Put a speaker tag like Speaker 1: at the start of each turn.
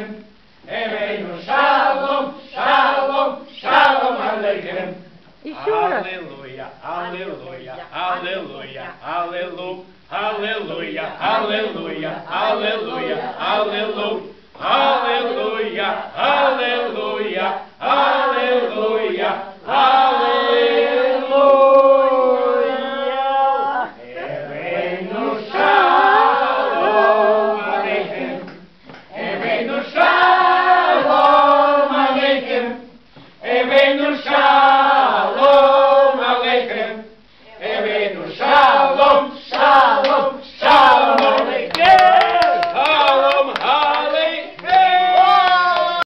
Speaker 1: Aleichem. Emeinu Shalom, Shalom, Shalom Aleichem. Aleluia, aleluia, aleluia, aleluia, aleluia, aleluia, aleluia, aleluia. No chão.